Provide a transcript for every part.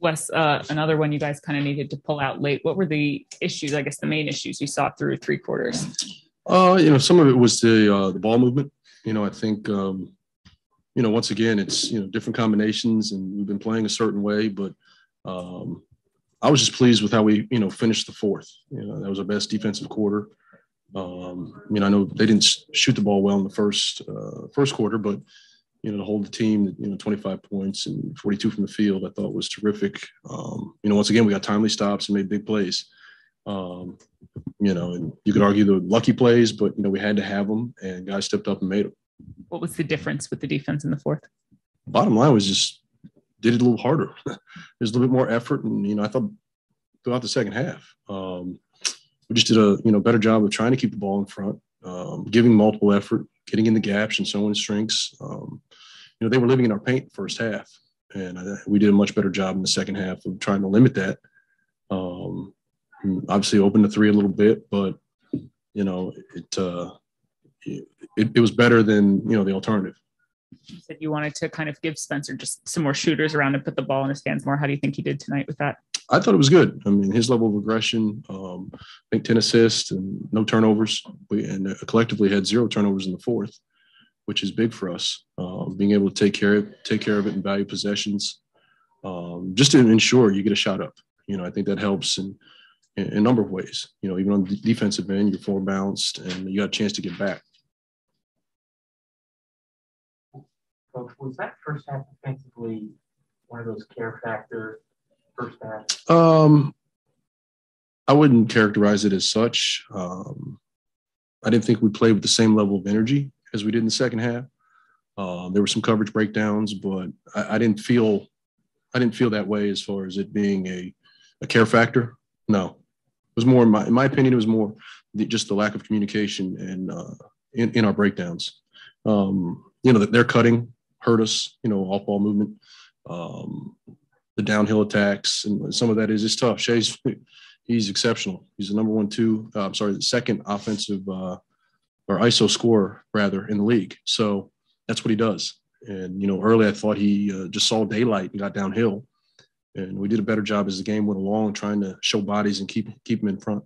Wes, uh, another one you guys kind of needed to pull out late. What were the issues? I guess the main issues you saw through three quarters. Uh, you know, some of it was the uh, the ball movement. You know, I think um, you know once again it's you know different combinations, and we've been playing a certain way, but um, I was just pleased with how we you know finished the fourth. You know, that was our best defensive quarter. Um, I mean, I know they didn't shoot the ball well in the first uh, first quarter, but you know, to hold the team, you know, 25 points and 42 from the field, I thought was terrific. Um, you know, once again, we got timely stops and made big plays. Um, you know, and you could argue the lucky plays, but you know, we had to have them, and guys stepped up and made them. What was the difference with the defense in the fourth? Bottom line was just did it a little harder. There's a little bit more effort, and you know, I thought throughout the second half, um, we just did a you know better job of trying to keep the ball in front, um, giving multiple effort, getting in the gaps, and showing strengths. Um, you know, they were living in our paint first half, and I, we did a much better job in the second half of trying to limit that. Um, obviously, opened the three a little bit, but you know, it, uh, it it was better than you know the alternative. You said you wanted to kind of give Spencer just some more shooters around and put the ball in his hands more. How do you think he did tonight with that? I thought it was good. I mean, his level of aggression, um, I think 10 assists and no turnovers. We and uh, collectively had zero turnovers in the fourth, which is big for us. Um, being able to take care of take care of it and value possessions, um, just to ensure you get a shot up. You know, I think that helps in, in, a number of ways. You know, even on the defensive end, you're forward balanced and you got a chance to get back. Coach, was that first half defensively one of those care factor first half? Um, I wouldn't characterize it as such. Um, I didn't think we played with the same level of energy as we did in the second half. Uh, there were some coverage breakdowns, but I, I, didn't feel I didn't feel that way as far as it being a, a care factor. No, it was more in my in my opinion. It was more the, just the lack of communication and uh, in, in our breakdowns. Um, you know, they're cutting hurt us, you know, off ball movement, um, the downhill attacks, and some of that is it's tough. Shai's he's exceptional. He's the number one, two. Uh, I'm sorry, the second offensive uh, or ISO scorer rather in the league. So that's what he does. And you know, early I thought he uh, just saw daylight and got downhill, and we did a better job as the game went along, trying to show bodies and keep keep him in front.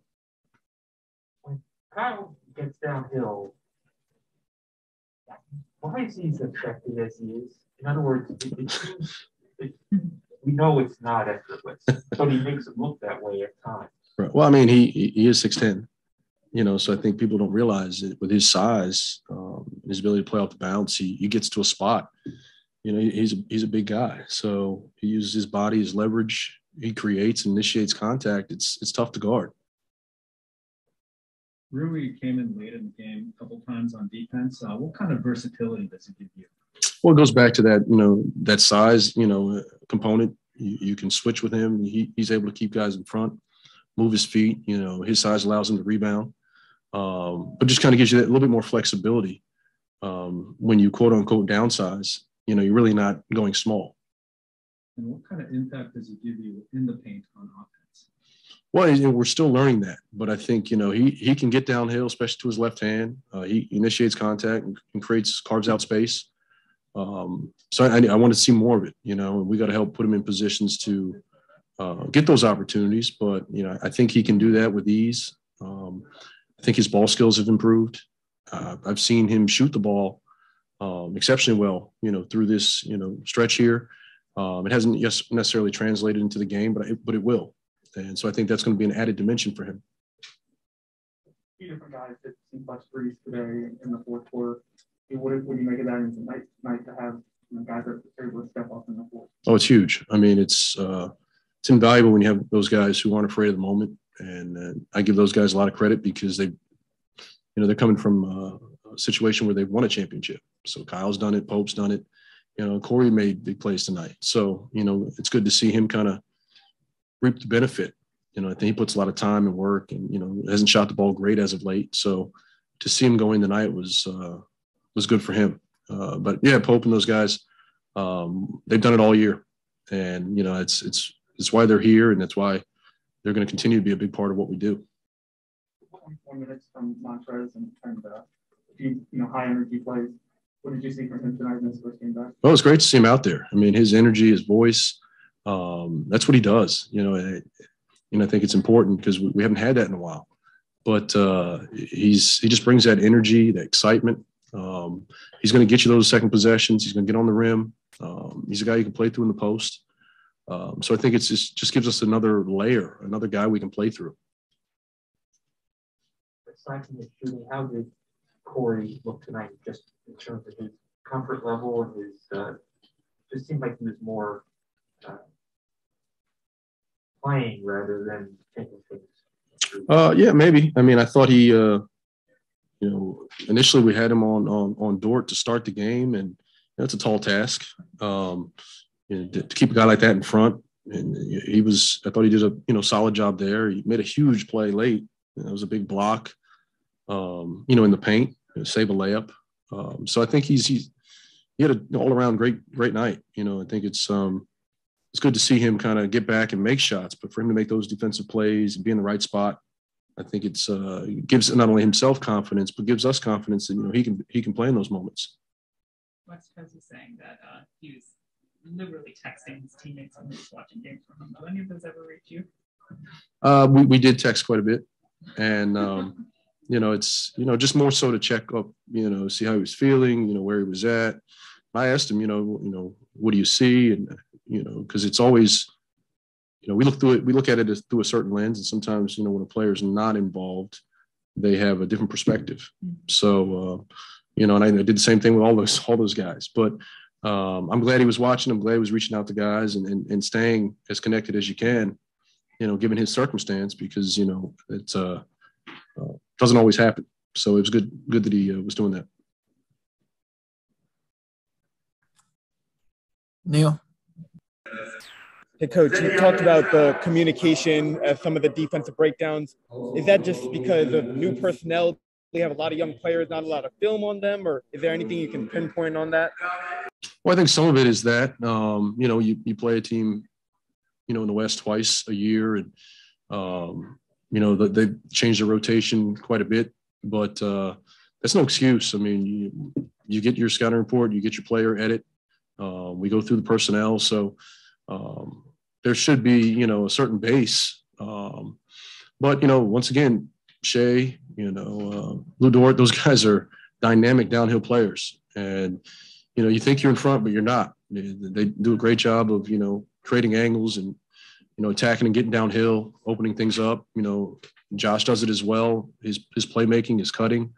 When Kyle gets downhill, why is he as effective as he is? In other words, it, it it, we know it's not effortless, but he makes it look that way at times. Right. Well, I mean, he he is six ten, you know, so I think people don't realize that with his size, um, his ability to play off the bounce, he, he gets to a spot. You know, he's a, he's a big guy, so he uses his body his leverage. He creates and initiates contact. It's it's tough to guard. Rui came in late in the game a couple times on defense. Uh, what kind of versatility does it give you? Well, it goes back to that, you know, that size, you know, component. You, you can switch with him. He, he's able to keep guys in front, move his feet. You know, his size allows him to rebound, um, but just kind of gives you that little bit more flexibility um, when you quote unquote downsize. You know, you're really not going small. And what kind of impact does it give you in the paint on offense? Well, we're still learning that, but I think you know he he can get downhill, especially to his left hand. Uh, he initiates contact and, and, creates carves out space. Um, so I, I want to see more of it. You know, and we got to help put him in positions to uh, get those opportunities. But you know, I think he can do that with ease. Um, I think his ball skills have improved. Uh, I've seen him shoot the ball um, exceptionally well. You know, through this you know stretch here. Um, it hasn't necessarily translated into the game, but it, but it will. And so I think that's going to be an added dimension for him. Two different guys that see clutch threes today in the fourth quarter. What, what do you make it that? It's nice, nice to have you know, guys that are able to step up in the fourth. Oh, it's huge. I mean, it's uh, it's invaluable when you have those guys who aren't afraid of the moment. And uh, I give those guys a lot of credit because they, you know, they're coming from uh, a situation where they've won a championship. So Kyle's done it, Pope's done it. You know, Corey made big plays tonight. So, you know, it's good to see him kind of reap the benefit. You know, I think he puts a lot of time and work, and you know, hasn't shot the ball great as of late. So to see him going tonight was uh, was good for him. Uh, but yeah, Pope and those guys, um, they've done it all year, and you know, it's it's it's why they're here, and that's why they're going to continue to be a big part of what we do. 24 minutes from Montrez and, and uh, few, you know, high energy plays. What did you see from him tonight in his first game back? Well, it's great to see him out there. I mean, his energy, his voice, Um, that's what he does. You know, and I think it's important because we, we, haven't had that in a while. But uh, he's he just brings that energy, that excitement. Um, he's going to get you those second possessions. He's going to get on the rim. Um, he's a guy you can play through in the post. Um, so I think it's just just gives us another layer, another guy we can play through. Aside from the shooting, how did Corey look tonight, just in terms of his comfort level and his? Uh, just seemed like he was more uh, playing rather than taking things. Uh, yeah, maybe. I mean, I thought he, uh, you know, initially we had him on on on Dort to start the game, and that's a tall task. Um, you know, to, keep a guy like that in front, and he was. I thought he did a you know solid job there. He made a huge play late. It was a big block. Um, you know, in the paint, save a layup. Um, so I think he's he's he had an all around great great night. You know, I think it's um it's good to see him kind of get back and make shots, but for him to make those defensive plays and be in the right spot, I think it's uh, gives not only himself confidence, but gives us confidence that you know he can he can play in those moments. Wes was saying that uh, he was literally texting his teammates when he was watching games from home. Do any of those ever reach you? Uh, we we did text quite a bit, and um, you know it's you know just more so to check up, you know, see how he was feeling, you know, where he was at. I asked him, you know, you know, what do you see, and you know, because it's always, you know, we look through it, we look at it as, through a certain lens, and sometimes, you know, when a player's not involved, they have a different perspective. So, uh, you know, and I, I, did the same thing with all those all those guys. But um, I'm glad he was watching. I'm glad he was reaching out to guys and, and, and staying as connected as you can. You know, given his circumstance, because you know it uh, uh, doesn't always happen. So it was good good that he uh, was doing that. Neil. Hey, coach, you talked about the communication as some of the defensive breakdowns. Is that just because of new personnel? We have a lot of young players, not a lot of film on them, or is there anything you can pinpoint on that? Well, I think some of it is that um, you know you, you play a team, you know, in the West twice a year, and um, you know the, they changed the rotation quite a bit, but uh, that's no excuse. I mean, you you get your scouting report, you get your player edit, uh, we go through the personnel, so um, there should be you know a certain base. Um, but you know, once again, Shai, you know, uh, Lu Dort, those guys are dynamic downhill players, and you know, you think you're in front, but you're not. They, they do a great job of you know creating angles and you know attacking and getting downhill, opening things up. You know, Josh does it as well. His his playmaking, his cutting.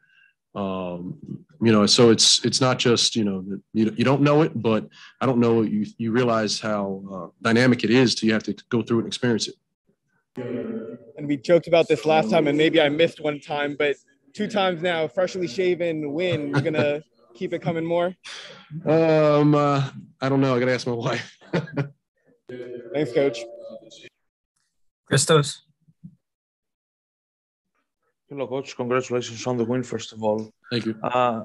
Um, you know, so it's it's not just you know you, you don't know it, but I don't know you you realize how uh, dynamic it is till you have to go through and experience it. And we joked about this last time, and maybe I missed one time, but two times now, freshly shaven, win. You're gonna keep it coming more. Um, uh, I don't know. I gotta ask my wife. Thanks, Coach. Christos. Hello, coach. Congratulations on the win, first of all. Thank you. Uh,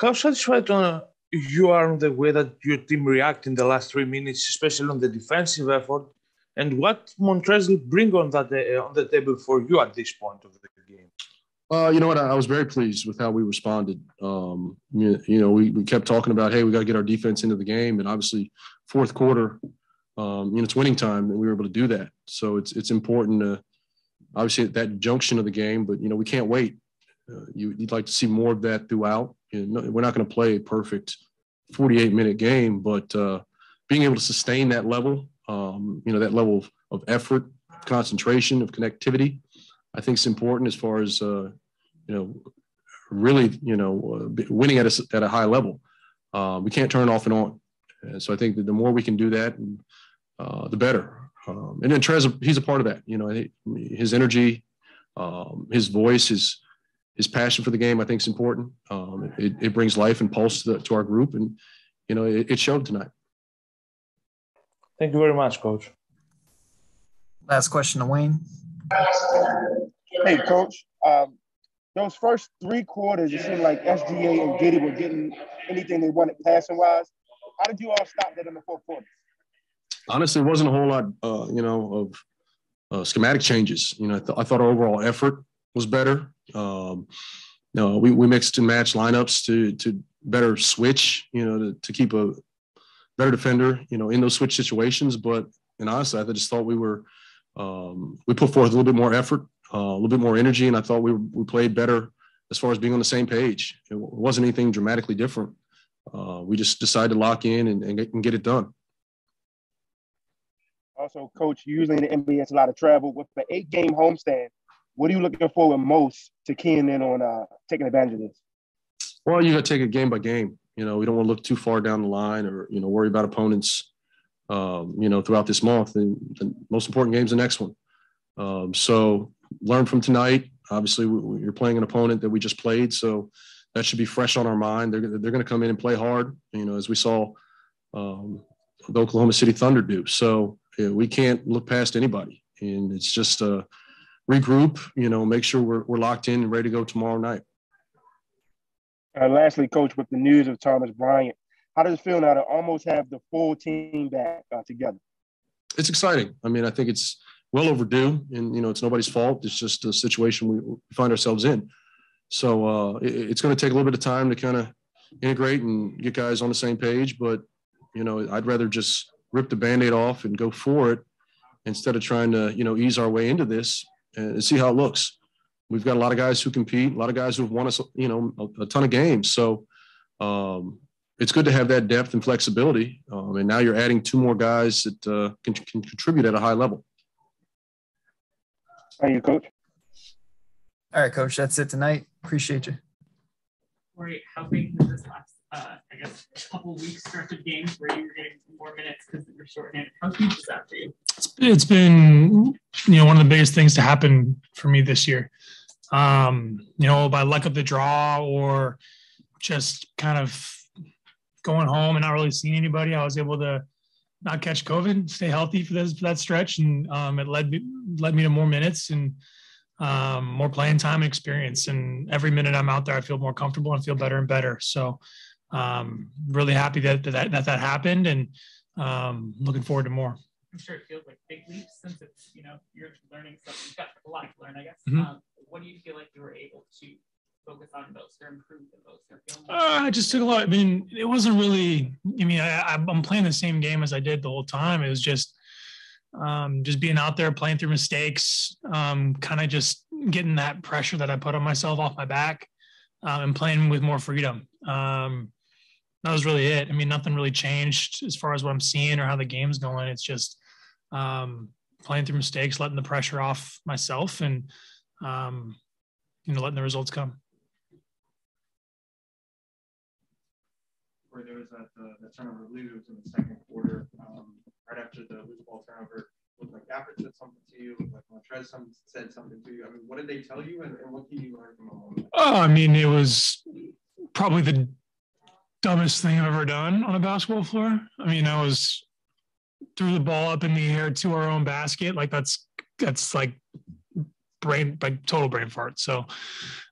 how satisfied uh, you are on the way that your team reacted in the last three minutes, especially on the defensive effort, and what Montrezl bring on that uh, on the table for you at this point of the game? Uh, you know what? I, I was very pleased with how we responded. Um, you, you, know, we, we kept talking about, hey, we got to get our defense into the game, and obviously, fourth quarter, um, you know, it's winning time, and we were able to do that. So it's it's important to obviously at that junction of the game, but you know we can't wait. Uh, you, would like to see more of that throughout. You know, we're not going to play a perfect 48 minute game, but uh, being able to sustain that level, um, you know, that level of, of, effort, concentration, of connectivity, I think is important as far as uh, you know, really, you know, uh, winning at a, at a high level. Uh, we can't turn off and on. And so I think that the more we can do that, uh, the better. Um, and then Trez, he's a part of that. You know, his energy, um, his voice, his his passion for the game, I think is important. Um, it, it, brings life and pulse to, the, to our group, and you know, it, it, showed tonight. Thank you very much, Coach. Last question to Wayne. Hey, Coach. Um, those first three quarters, it seemed like SGA and Giddey were getting anything they wanted passing wise. How did you all stop that in the fourth quarter? Honestly, it wasn't a whole lot, uh, you know, of uh, schematic changes. You know, I, th- I, thought our overall effort was better. Um, you know, we, we mixed and matched lineups to to better switch. You know, to, to keep a better defender. You know, in those switch situations. But And honestly, I just thought we were um, we put forth a little bit more effort, uh, a little bit more energy, and I thought we we played better as far as being on the same page. It wasn't anything dramatically different. Uh, we just decided to lock in and, and get it done. Also, coach, usually in the NBA, it's a lot of travel. With the eight game homestand, what are you looking forward most to keying in on uh, taking advantage of this? Well, you got to take it game by game. You know, we don't want to look too far down the line or, you know, worry about opponents, um, you know, throughout this month. And the most important game is the next one. Um, so learn from tonight. Obviously, we, you're playing an opponent that we just played. So that should be fresh on our mind. They're, they're going to come in and play hard, you know, as we saw um, the Oklahoma City Thunder do. So we can't look past anybody. And it's just uh, regroup, you know, make sure we're, we're locked in and ready to go tomorrow night. Uh, lastly, coach, with the news of Thomas Bryant, how does it feel now to almost have the full team back uh, together? It's exciting. I mean, I think it's well overdue, and you know, it's nobody's fault. It's just a situation we find ourselves in. So uh, it, it's going to take a little bit of time to kind of integrate and get guys on the same page. But you know, I'd rather just rip the band-aid off and go for it instead of trying to you know ease our way into this and see how it looks. We've got a lot of guys who compete, a lot of guys who've won us, you know, a, a ton of games. So um, it's good to have that depth and flexibility. Um, and now you're adding two more guys that uh, can, can contribute at a high level. Thank you, Coach. All right, Coach. That's it tonight. Appreciate you. Corey, how big was this last, uh, I guess, a couple weeks stretch of games where you were getting more minutes because you were shorthanded? How huge is that for you? It's, it's been, you know, one of the biggest things to happen for me this year um, you know, by luck of the draw or just kind of going home and not really seeing anybody, I was able to not catch COVID, stay healthy for, this, for that stretch, and um, it led me led me to more minutes and um, more playing time and experience. And every minute I'm out there, I feel more comfortable and feel better and better. So, um, really happy that that that, that happened, and um, looking forward to more. I'm sure it feels like big leaps since it's you know you're learning something. You've got a lot to learn, I guess. Mm-hmm. Um, what do you feel like you were able to focus on most or improve the most? Or feel uh, I just took a lot. I mean, it wasn't really. I mean, I, I'm playing the same game as I did the whole time. It was just, um, just being out there, playing through mistakes, um, kind of just getting that pressure that I put on myself off my back, um, and playing with more freedom. Um, that was really it. I mean, nothing really changed as far as what I'm seeing or how the game's going. It's just um, playing through mistakes, letting the pressure off myself, and um, you know, letting the results come. Where there was that uh, the turnover, it was in the second quarter, um, right after the loose ball turnover. Looked like Gafford said something to you. Looked like Montrez said something to you. I mean, what did they tell you, and, and what did you learn from the moment? Oh, I mean, it was probably the dumbest thing I've ever done on a basketball floor. I mean, I was threw the ball up in the air to our own basket. Like that's that's like brain like total brain fart. So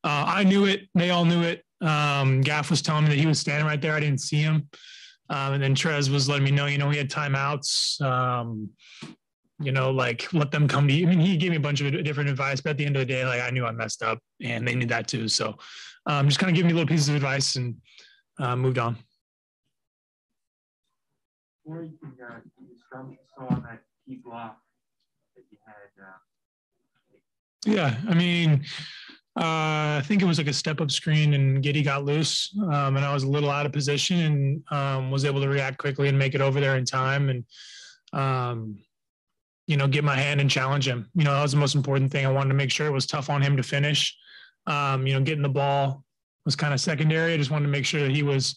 uh, I knew it. They all knew it. Um, Gaff was telling me that he was standing right there. I didn't see him. Um, and then Trez was letting me know, you know, we had timeouts. Um, you know, like let them come to you. I mean, he gave me a bunch of different advice, but at the end of the day, like I knew I messed up and they knew that too. So um, just kind of giving me little pieces of advice and uh, moved on. You can uh, saw that key block that you had uh, yeah, I mean, uh, I think it was like a step up screen, and Giddey got loose, um, and I was a little out of position, and um, was able to react quickly and make it over there in time, and um, you know, get my hand and challenge him. You know, that was the most important thing. I wanted to make sure it was tough on him to finish. Um, you know, getting the ball was kind of secondary. I just wanted to make sure that he was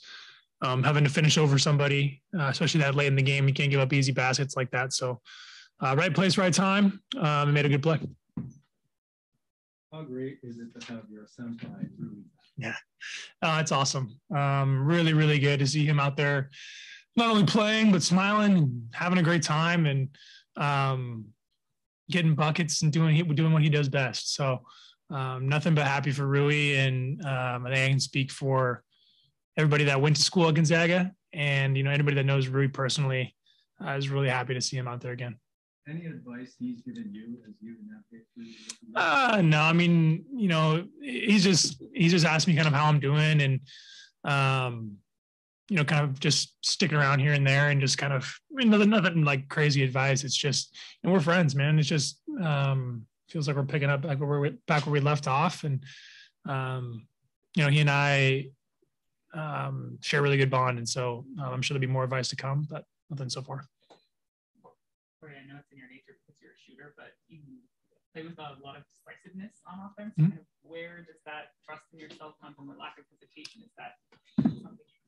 um, having to finish over somebody, uh, especially that late in the game. He can't give up easy baskets like that. So, uh, right place, right time. Um, made a good play. How great is it to have your senpai Rui? Yeah, uh, it's awesome. Um, really, really good to see him out there, not only playing but smiling and having a great time and um, getting buckets and doing doing what he does best. So um, nothing but happy for Rui, and um, I think I can speak for everybody that went to school at Gonzaga, and you know anybody that knows Rui personally. I was really happy to see him out there again. Any advice he's given you as you navigate through? Uh, no, I mean, you know, he's just he's just asked me kind of how I'm doing, and um, you know, kind of just sticking around here and there and just kind of I mean, nothing, nothing like crazy advice. It's just, and we're friends, man. It's just um, feels like we're picking up back where we back where we left off, and um, you know, he and I um, share a really good bond, and so uh, I'm sure there'll be more advice to come, but nothing so far. Corey, I know it's in your nature because you're a shooter, but you play with a lot of decisiveness on offense. Mhm. Kind of where does that trust in yourself come from, or lack of hesitation? Is that something you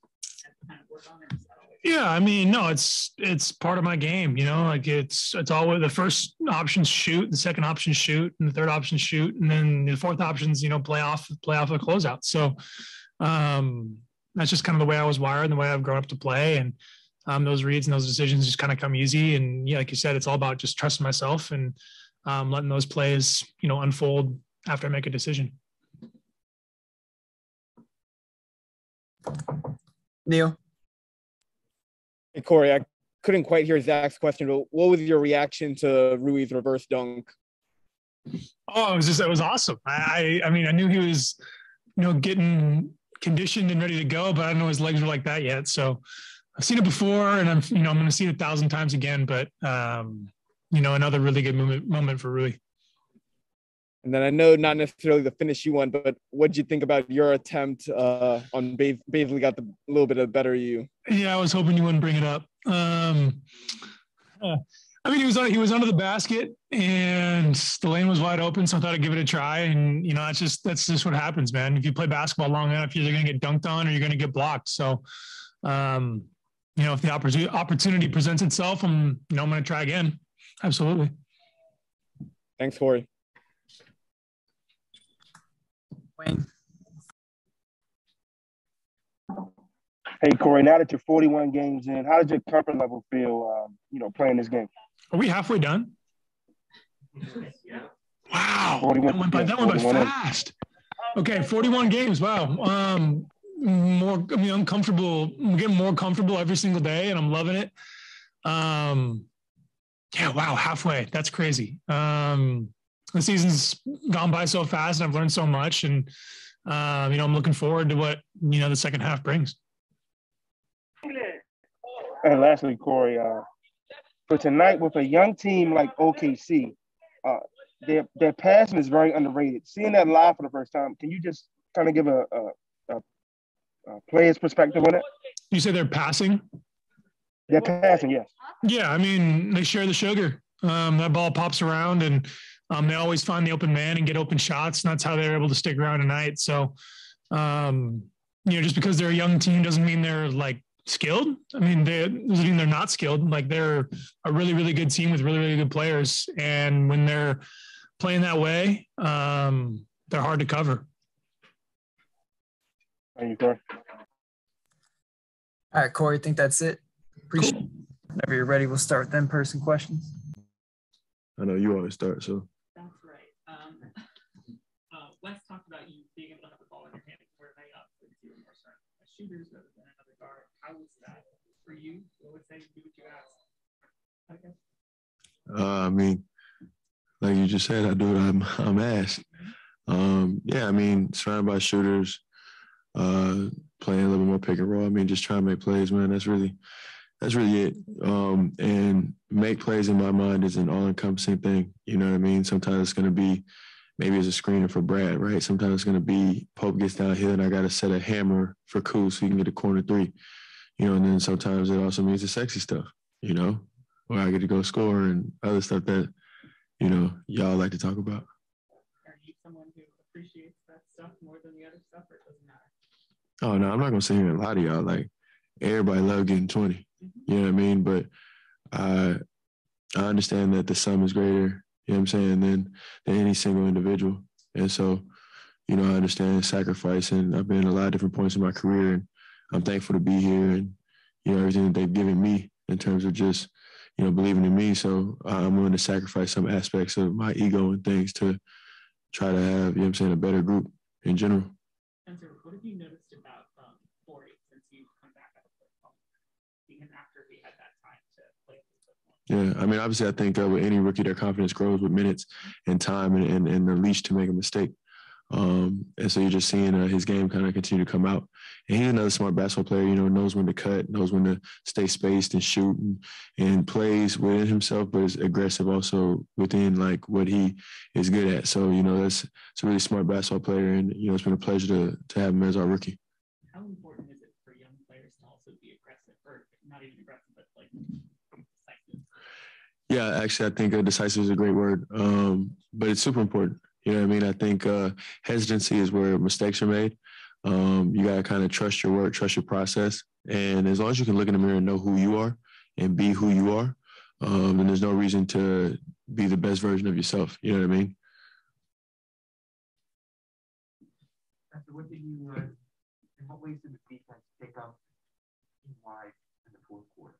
Yeah, I mean, no, it's it's part of my game, you know. Like it's it's always the first option shoot, the second option shoot, and the third option shoot, and then the fourth option's you know play off play off a closeout. So um, that's just kind of the way I was wired and the way I've grown up to play, and um, those reads and those decisions just kind of come easy. And yeah, like you said, it's all about just trusting myself and um, letting those plays you know unfold after I make a decision. Neil. Hey, Corey, I couldn't quite hear Zach's question, but what was your reaction to Rui's reverse dunk? Oh, it was just it was awesome. I I I mean I knew he was, you know, getting conditioned and ready to go, but I don't know his legs were like that yet. So I've seen it before, and I'm you know I'm going to see it a thousand times again. But um, you know, another really good moment moment for Rui. And then I know not necessarily the finish you want, but what did you think about your attempt uh, on Bas- Bazley got the little bit of better you? Yeah, I was hoping you wouldn't bring it up. Um, uh, I mean, he was he was under the basket, and the lane was wide open, so I thought I'd give it a try. And you know, that's just that's just what happens, man. If you play basketball long enough, you're either going to get dunked on or you're going to get blocked. So, um, you know, if the opportunity opportunity presents itself, I'm you know I'm going to try again. Absolutely. Thanks, Corey. Wayne. Hey Corey, now that you're 41 games in, how does your comfort level feel? Um, you know, playing this game. Are we halfway done? Wow, that went by that went by fast. Okay, 41 games. Wow. Um, more. I mean, I'm comfortable. I'm getting more comfortable every single day, and I'm loving it. Um, yeah. Wow. Halfway. That's crazy. Um, the season's gone by so fast, and I've learned so much, and uh, you know, I'm looking forward to what you know the second half brings. And lastly, Corey, uh, for tonight with a young team like OKC, uh, their their passing is very underrated. Seeing that live for the first time, can you just kind of give a, a, a, a player's perspective on it? You say they're passing. Their passing, yes. Yeah, I mean, they share the sugar. Um, that ball pops around, and um, they always find the open man and get open shots, and that's how they're able to stick around tonight. So, um, you know, just because they're a young team doesn't mean they're like skilled. I mean, they doesn't mean they're not skilled. Like they're a really, really good team with really, really good players, and when they're playing that way, um, they're hard to cover. Thank you, Corey. All right, Corey, I think that's it. Appreciate it. Whenever you're ready, we'll start with them person questions. I know you always start, so That's right. Um, uh, Wes talked about you being able to have the ball in your hand before laying up with you were more certain as shooters rather than another guard. How was that for you? What would say do what you asked? Okay. Uh, I mean, like you just said, I do what I'm, I'm asked. Um, yeah, I mean, surrounded by shooters, uh, playing a little bit more pick and roll. I mean, just trying to make plays, man. That's really, that's really it. Um, and make plays in my mind is an all-encompassing thing. You know what I mean? Sometimes it's going to be maybe as a screener for Brad, right? Sometimes it's going to be Pope gets downhill and I got to set a hammer for Kuz so he can get a corner three. You know, and then sometimes it also means the sexy stuff. You know, where I get to go score and other stuff that you know y'all like to talk about. Are you someone who appreciates that stuff more than the other stuff, or it doesn't matter? Oh no, I'm not gonna sit here and lie to y'all. Like everybody love getting 20. Mm-hmm. You know what I mean? But I I understand that the sum is greater, you know what I'm saying, than than any single individual. And so, you know, I understand sacrifice and I've been a lot of different points in my career and I'm thankful to be here and you know everything that they've given me in terms of just, you know, believing in me. So I'm willing to sacrifice some aspects of my ego and things to try to have, you know I'm saying, a better group in general. Spencer, what have you noticed about um, Corey since you've come back out of after he had that time to play? Yeah, I mean, obviously, I think uh, with any rookie, their confidence grows with minutes and time and, and, and the leash to make a mistake. Um, and so you're just seeing uh, his game kind of continue to come out. And he's another smart basketball player, you know, knows when to cut, knows when to stay spaced and shoot and, and plays within himself, but is aggressive also within like what he is good at. So, you know, that's it's a really smart basketball player. And, you know, it's been a pleasure to, to have him as our rookie. How important is it for young players to also be aggressive or not even aggressive, but like? Yeah, actually, I think uh, decisive is a great word, um, but it's super important. You know what I mean? I think uh, hesitancy is where mistakes are made. Um, you got to kind of trust your work, trust your process. And as long as you can look in the mirror and know who you are and be who you are, um, then there's no reason to be the best version of yourself. You know what I mean? After what did you, uh, in what ways did the defense pick up wide in the fourth quarter?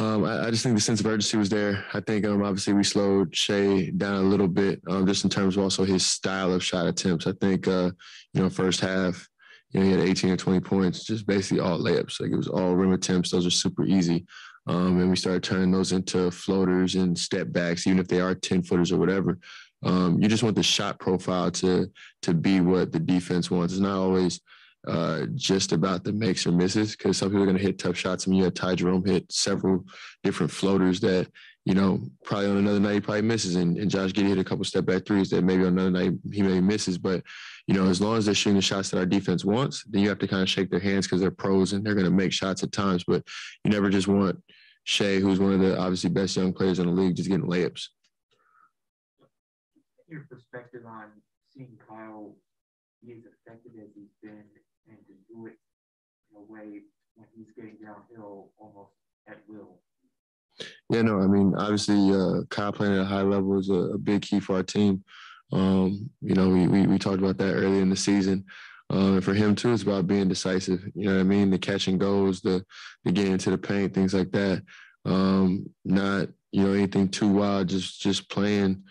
Um, I, I, just think the sense of urgency was there. I think um, obviously we slowed Shai down a little bit, um, just in terms of also his style of shot attempts. I think uh, you know first half, you know he had 18 or 20 points, just basically all layups. Like it was all rim attempts. Those are super easy. Um, and we started turning those into floaters and step backs, even if they are 10 footers or whatever. Um, you just want the shot profile to to be what the defense wants. It's not always uh, just about the makes or misses because some people are going to hit tough shots. I mean, you had Ty Jerome hit several different floaters that, you know, probably on another night he probably misses. And, and Josh Giddey hit a couple step back threes that maybe on another night he maybe misses. But, you know, as long as they're shooting the shots that our defense wants, then you have to kind of shake their hands because they're pros and they're going to make shots at times. But you never just want Shai, who's one of the obviously best young players in the league, just getting layups. Your perspective on seeing Kyle be as effective as he's been and to do it in a way when he's getting downhill almost at will. Yeah, no, I mean, obviously, uh, Kyle playing at a high level is a, a big key for our team. Um, you know, we, we, we talked about that early in the season. Um, and for him too, it's about being decisive. You know what I mean? The catch and goes, the the getting into the paint, things like that. Um, not you know anything too wild, just just playing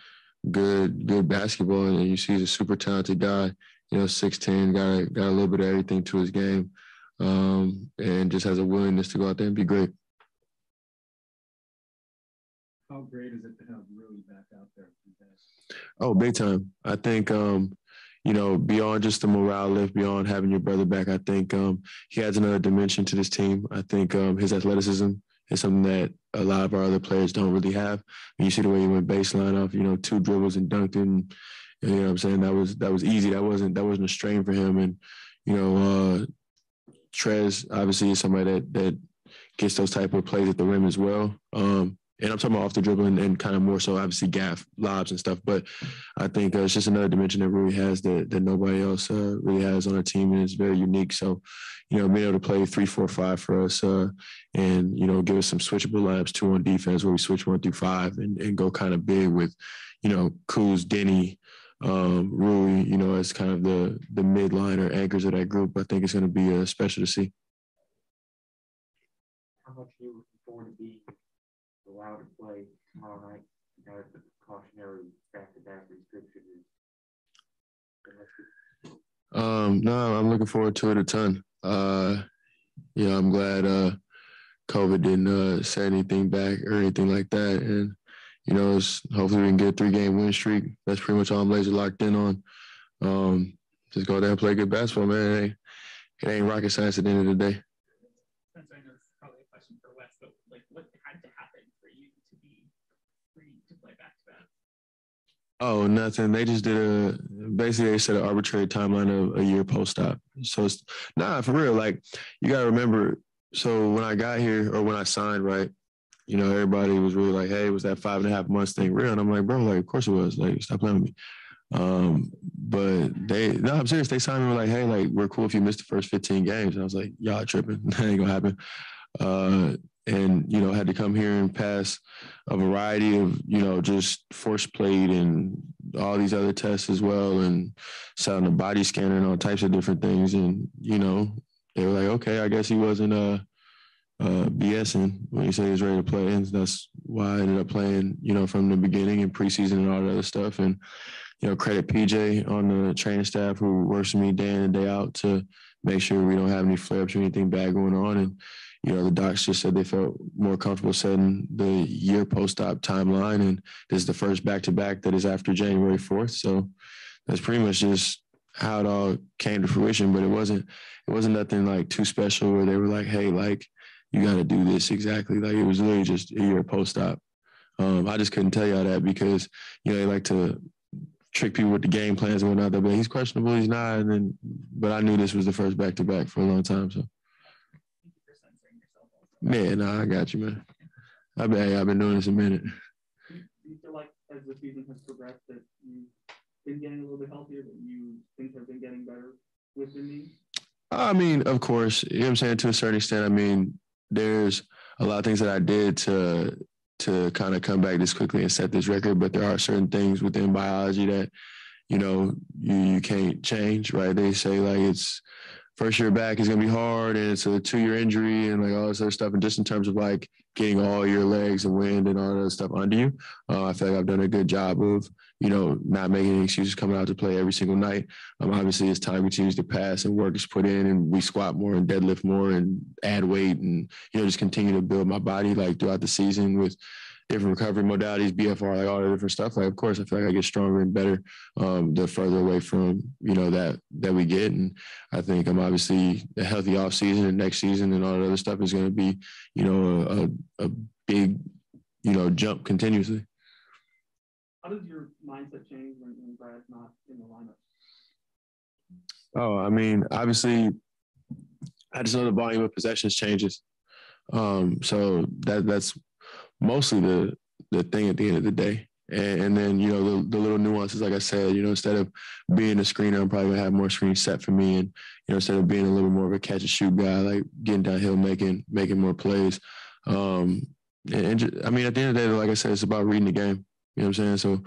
good good basketball. And you see, he's a super talented guy you know, 6'10, got, got a little bit of everything to his game, um, and just has a willingness to go out there and be great. How great is it to have Rui back out there? Oh, big time. I think, um, you know, beyond just the morale lift, beyond having your brother back, I think um, he adds another dimension to this team. I think um, his athleticism is something that a lot of our other players don't really have. And you see the way he went baseline off, you know, two dribbles and dunked it and you know what I'm saying? That was that was easy. That wasn't that wasn't a strain for him. And you know, uh Trez obviously is somebody that that gets those type of plays at the rim as well. Um, and I'm talking about off the dribble and, and, kind of more so obviously gaff lobs and stuff. But I think uh, it's just another dimension that really has that that nobody else uh, really has on our team, and it's very unique. So, you know, being able to play three, four, five for us, uh, and you know, give us some switchable labs, two on defense where we switch one through five, and, and go kind of big with, you know, Kuz, Deni, um, Rui, you know, as kind of the the midline or anchors of that group, I think it's going to be uh, special to see. How much are you looking forward to being allowed to play tomorrow night? You know, the cautionary back-to-back restriction is. Um, no, I'm looking forward to it a ton. Uh, you know, I'm glad uh, COVID didn't uh, say anything back or anything like that, and you know, it's hopefully we can get a three game win streak. That's pretty much all I'm laser locked in on. Um, just go there and play good basketball, man. It ain't, it ain't rocket science at the end of the day. I know this is probably a question for Wes, but like, what had to happen for you to be free to play back to back? Oh, nothing. They just did a basically they set an arbitrary timeline of a year post op. So it's nah for real. Like you gotta remember. So when I got here or when I signed, right, you know, everybody was really like, "Hey, was that five and a half months thing real?" And I'm like, "Bro, like, of course it was. Like, stop playing with me." Um, but they, no, I'm serious. They signed me like, "Hey, like, we're cool if you miss the first 15 games." And I was like, "Y'all tripping? that ain't gonna happen." Uh, and you know, had to come here and pass a variety of, you know, just force plate and all these other tests as well, and sound a body scanner and all types of different things. And you know, they were like, "Okay, I guess he wasn't uh." Uh, BSing when he said he was ready to play. And that's why I ended up playing, you know, from the beginning and preseason and all that other stuff. And, you know, credit PJ on the training staff who works with me day in and day out to make sure we don't have any flare ups or anything bad going on. And, you know, the docs just said they felt more comfortable setting the year post-op timeline, and this is the first back-to-back that is after January 4th. So that's pretty much just how it all came to fruition. But it wasn't it wasn't nothing like too special where they were like, hey, like you got to do this exactly. Like it was literally just a year post-op. Um, I just couldn't tell y'all that because you know they like to trick people with the game plans and whatnot. But he's questionable, he's not. And then, but I knew this was the first back to back for a long time. So, man, nah, I got you, man. I've been, I've been doing this a minute. Do you feel like as the season has progressed that you've been getting a little bit healthier, that you things have been getting better with the knee? I mean, of course, you know what I'm saying? To a certain extent, I mean, there's a lot of things that I did to to kind of come back this quickly and set this record. But there are certain things within biology that, you know, you, you can't change, right? They say like it's first year back is gonna be hard and it's a two year injury and like all this other stuff. And just in terms of like getting all your legs and wind and all that stuff under you, uh, I feel like I've done a good job of, you know, not making any excuses coming out to play every single night. Um, obviously, as time continues to pass and work is put in and we squat more and deadlift more and add weight and, you know, just continue to build my body like throughout the season with different recovery modalities, BFR, like all the different stuff. Like, of course, I feel like I get stronger and better um, the further away from you know that that we get. And I think I'm obviously a healthy off season and next season and all that other stuff is going to be you know a, a big you know jump continuously. How does your mindset change when, when Brad's not in the lineup? Oh, I mean, obviously, I just know the volume of possessions changes. Um, so that that's mostly the the thing at the end of the day. And, and then, you know, the, the, little nuances, like I said, you know, instead of being a screener, I'm probably gonna have more screens set for me. And, you know, instead of being a little more of a catch and shoot guy, like getting downhill, making, making more plays. Um, and, and just, I mean, at the end of the day, like I said, it's about reading the game. You know what I'm saying? So,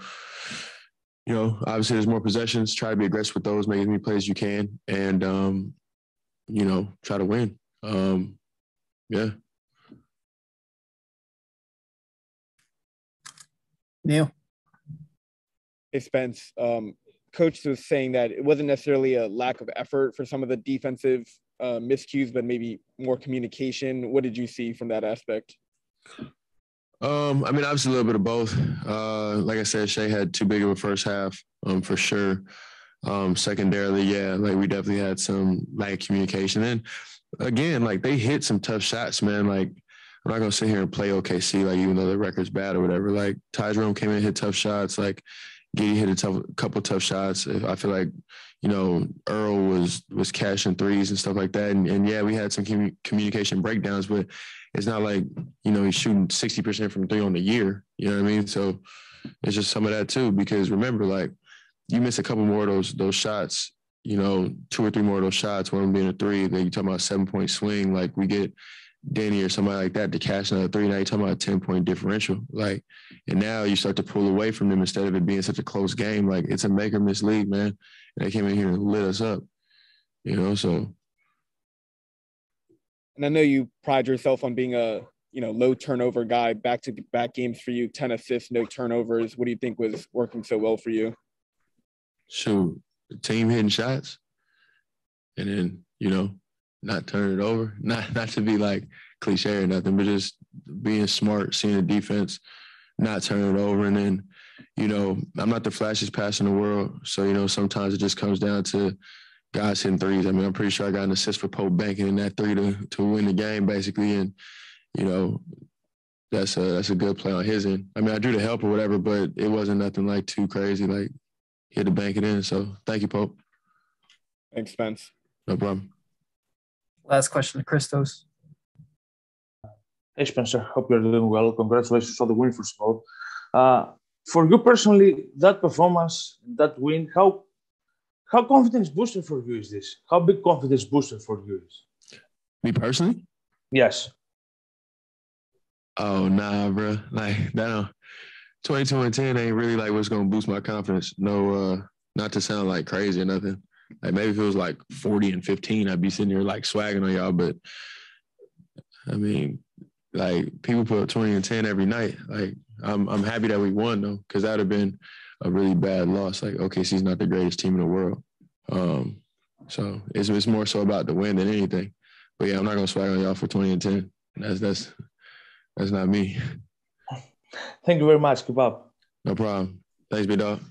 you know, obviously there's more possessions, try to be aggressive with those, make as many plays as you can, and, um, you know, try to win. Um, yeah. Neil. Hey, Spence. Um, Coach was saying that it wasn't necessarily a lack of effort for some of the defensive uh, miscues, but maybe more communication. What did you see from that aspect? Um, I mean, obviously a little bit of both. Uh, like I said, Shai had too big of a first half, um, for sure. Um, secondarily, yeah, like we definitely had some lack of communication. And again, like they hit some tough shots, man. Like I'm not gonna sit here and play OKC like even though the record's bad or whatever. Like Ty Jerome came in, and hit tough shots. Like Giddey hit a tough, couple tough shots. I feel like you know Earl was was cashing threes and stuff like that. And, and yeah, we had some communication breakdowns, but it's not like you know he's shooting sixty percent from three on the year. You know what I mean? So it's just some of that too. Because remember, like you miss a couple more of those those shots. You know, two or three more of those shots, one of them being a three. Then you talking about seven point swing. Like we get Danny or somebody like that to cash another three. Now you're talking about a 10 point differential. Like, and now you start to pull away from them instead of it being such a close game. Like, it's a make or miss league, man. And they came in here and lit us up, you know? So. And I know you pride yourself on being a, you know, low turnover guy, back to back games for you, 10 assists, no turnovers. What do you think was working so well for you? Shoot, team hitting shots. And then, you know, not turn it over. Not not to be like cliche or nothing, but just being smart, seeing the defense, not turning it over, and then you know I'm not the flashiest pass in the world, so you know sometimes it just comes down to guys hitting threes. I mean, I'm pretty sure I got an assist for Pope banking in that three to to win the game basically, and you know that's a that's a good play on his end. I mean, I drew the help or whatever, but it wasn't nothing like too crazy. Like he had to bank it in. So thank you, Pope. Thanks, Spence. No problem. Last question to Christos. Hey Spencer, hope you're doing well. Congratulations on the win, first of all. Uh, for you personally, that performance, that win, how how confidence booster for you is this? How big confidence booster for you is? Me personally? Yes. Oh nah, bro. Like that. 22 and 10 ain't really like what's gonna boost my confidence. No, uh, not to sound like crazy or nothing. Like maybe if it was like 40 and 15, I'd be sitting here like swagging on y'all. But I mean, like people put 20 and 10 every night. Like I'm I'm happy that we won though, because that would have been a really bad loss. Like OKC's not the greatest team in the world. Um, so it's it's more so about the win than anything. but yeah, I'm not gonna swag on y'all for 20 and 10. That's that's that's not me. Thank you very much. Keep up. No problem. Thanks, big dog.